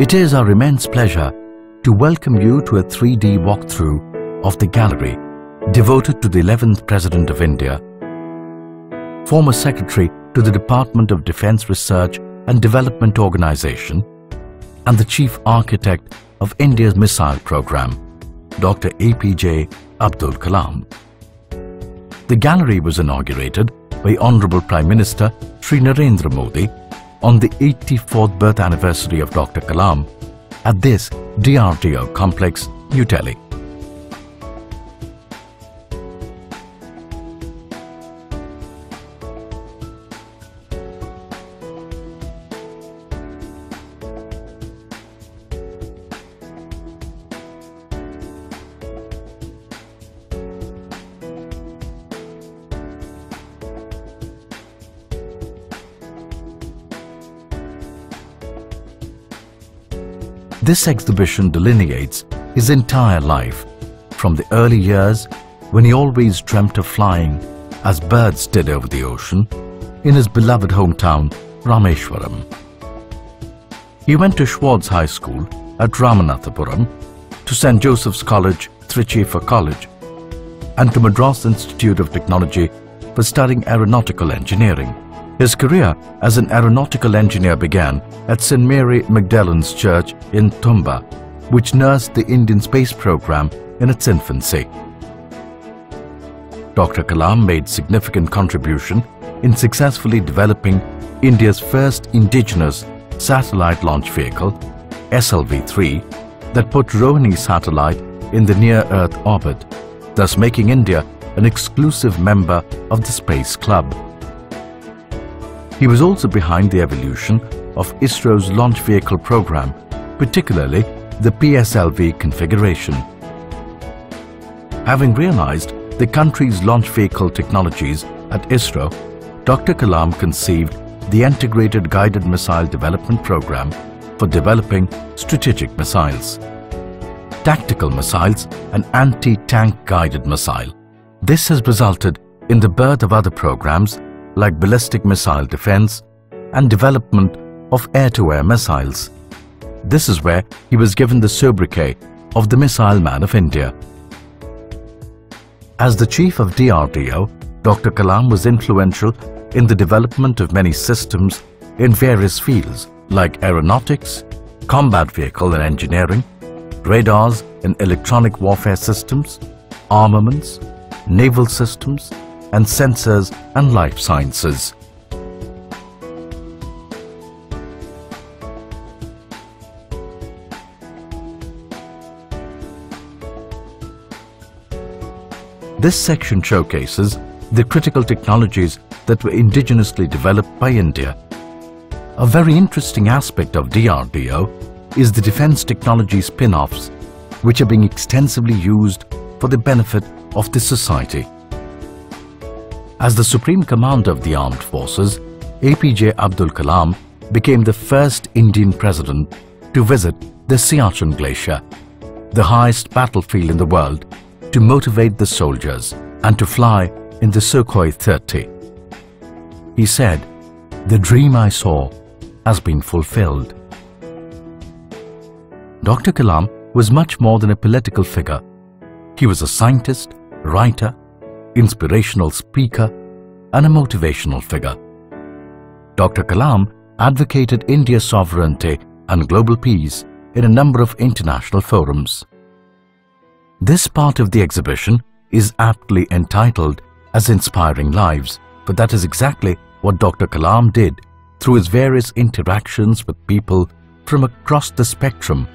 It is our immense pleasure to welcome you to a 3D walkthrough of the gallery devoted to the 11th President of India, former Secretary to the Department of Defence Research and Development Organization, and the Chief Architect of India's missile program, Dr. APJ Abdul Kalam. The gallery was inaugurated by Honorable Prime Minister Sri Narendra Modi on the 84th birth anniversary of Dr. Kalam at this DRDO complex, New Delhi. This exhibition delineates his entire life, from the early years when he always dreamt of flying as birds did over the ocean, in his beloved hometown, Rameshwaram. He went to Schwartz High School at Ramanathapuram, to St. Joseph's College, Trichy for college, and to Madras Institute of Technology for studying aeronautical engineering. His career as an aeronautical engineer began at St. Mary Magdalene's Church in Thumba, which nursed the Indian space program in its infancy. Dr. Kalam made significant contribution in successfully developing India's first indigenous satellite launch vehicle, SLV-3, that put Rohini satellite in the near-Earth orbit, thus making India an exclusive member of the Space Club. He was also behind the evolution of ISRO's launch vehicle program, particularly the PSLV configuration. Having realized the country's launch vehicle technologies at ISRO, Dr. Kalam conceived the Integrated Guided Missile Development Program for developing strategic missiles, tactical missiles and anti-tank guided missile. This has resulted in the birth of other programs like ballistic missile defense and development of air-to-air -air missiles. This is where he was given the sobriquet of the Missile Man of India. As the chief of DRDO, Dr. Kalam was influential in the development of many systems in various fields like aeronautics, combat vehicle and engineering, radars and electronic warfare systems, armaments, naval systems, and sensors and life sciences. This section showcases the critical technologies that were indigenously developed by India. A very interesting aspect of DRDO is the defense technology spin-offs which are being extensively used for the benefit of the society. As the Supreme Commander of the Armed Forces, APJ Abdul Kalam became the first Indian President to visit the Siachen Glacier, the highest battlefield in the world, to motivate the soldiers and to fly in the Sukhoi 30. He said, the dream I saw has been fulfilled. Dr. Kalam was much more than a political figure. He was a scientist, writer, inspirational speaker and a motivational figure. Dr. Kalam advocated India's sovereignty and global peace in a number of international forums. This part of the exhibition is aptly entitled as Inspiring Lives, but that is exactly what Dr. Kalam did through his various interactions with people from across the spectrum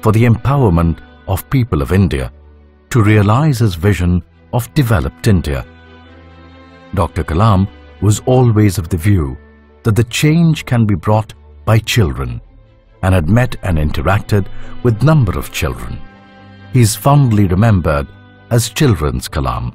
for the empowerment of people of India to realize his vision of developed India. Dr. Kalam was always of the view that the change can be brought by children and had met and interacted with number of children. He is fondly remembered as Children's Kalam.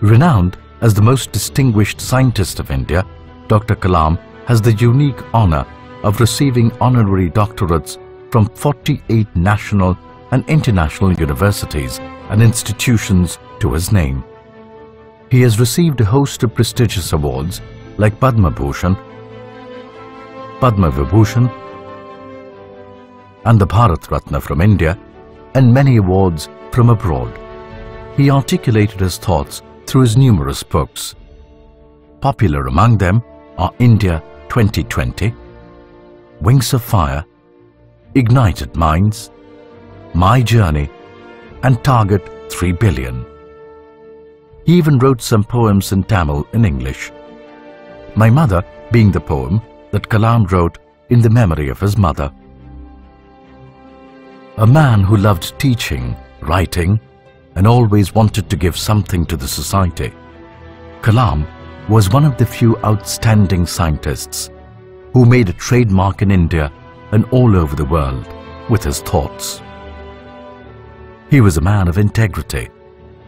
Renowned as the most distinguished scientist of India, Dr. Kalam has the unique honor of receiving honorary doctorates from 48 national and international universities and institutions to his name. He has received a host of prestigious awards like Padma Bhushan, Padma Vibhushan and the Bharat Ratna from India and many awards from abroad. He articulated his thoughts through his numerous books. Popular among them are India 2020, Wings of Fire, Ignited Minds, My Journey and Target 3 Billion. He even wrote some poems in Tamil in English. My Mother being the poem that Kalam wrote in the memory of his mother. A man who loved teaching, writing and always wanted to give something to the society. Kalam was one of the few outstanding scientists who made a trademark in India and all over the world with his thoughts. He was a man of integrity,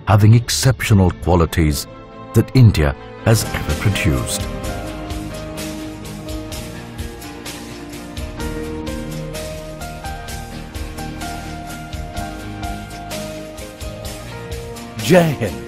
having exceptional qualities that India has ever produced. Jai Hind.